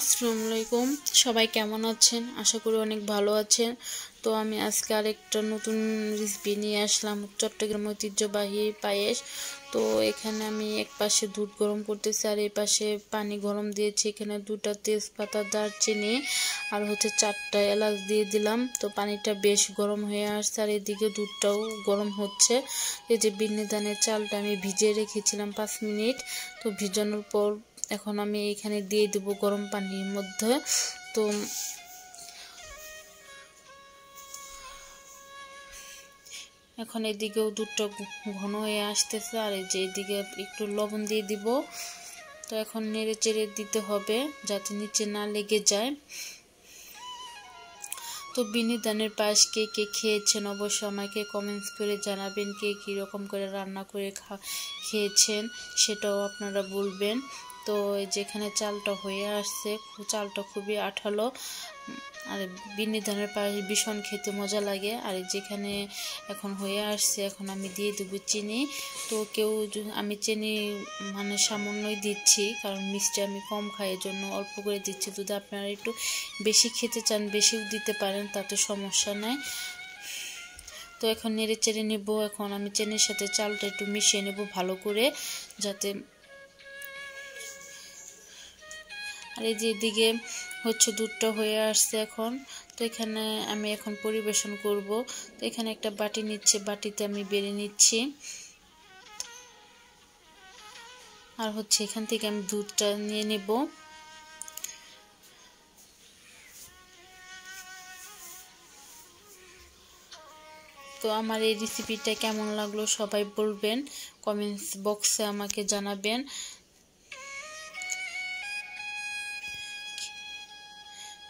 আসসালামু আলাইকুম সবাই কেমন আছেন? আশা করি অনেক ভালো আছেন। তো আমি আজকে আরেকটা নতুন রেসিপি নিয়ে আসলাম। চট্টগ্রাম ঐতিহ্যবাহী পায়েস। তো এখানে আমি এক পাশে দুধ গরম করতেছি আর এই পাশে পানি গরম দিয়েছি। এখানে দুটা তেজপাতা, দারচিনি আর হচ্ছে চারটা এলাচ দিয়ে দিলাম। তো পানিটা বেশ গরম হয়ে আসছে আর এদিকে দুধটাও গরম হচ্ছে। এই যে বিন্নি ধানের চালটা আমি ভিজিয়ে রেখেছিলাম পাঁচ মিনিট। তো ভিজানোর পর এখন আমি এখানে দিয়ে দেব গরম পানির মধ্যে। তো এখন এদিকেও দুধটা ঘন হয়ে আসতেছে আর এই যে এদিকে একটু লবণ দিয়ে দিব। তো এখন নেড়ে চেড়ে দিতে হবে যাতে নিচে না লেগে যায়। তো বিনি ধানের পায়েস কে কে খেয়েছেন অবশ্যই আমাকে কমেন্টস করে জানাবেন, কে কীরকম করে রান্না করে খা, খেয়েছেন সেটাও আপনারা বলবেন। তো যেখানে চালটা হয়ে আসছে চালটা খুবই আঠালো। আর বিন্নি ধানের পায়েস ভীষণ খেতে মজা লাগে। আর যেখানে এখন হয়ে আসছে, এখন আমি দিয়ে দেবো চিনি। তো কেউ আমি চিনি মানে সামান্যই দিচ্ছি, কারণ মিষ্টি আমি কম খাই জন্য অল্প করে দিচ্ছি। যদি আপনারা একটু বেশি খেতে চান, বেশিও দিতে পারেন, তাতে সমস্যা নাই। তো এখন নেড়ে চেড়ে নেব। এখন আমি চেনির সাথে চালটা একটু মিশিয়ে নেব ভালো করে, যাতে এই যে এদিকে হচ্ছে দুধটা হয়ে আসছে এখন। তো এখানে আমি এখন পরিবেশন করব। তো এখানে একটা বাটি নিচ্ছে, বাটিতে আমি বেড়ে নিচ্ছি। আর হচ্ছে এখান থেকে আমি দুধটা নিয়ে নেব। তো আমার এই রেসিপিটা কেমন লাগল সবাই বলবেন। কমেন্টস বক্সে আমাকে জানাবেন।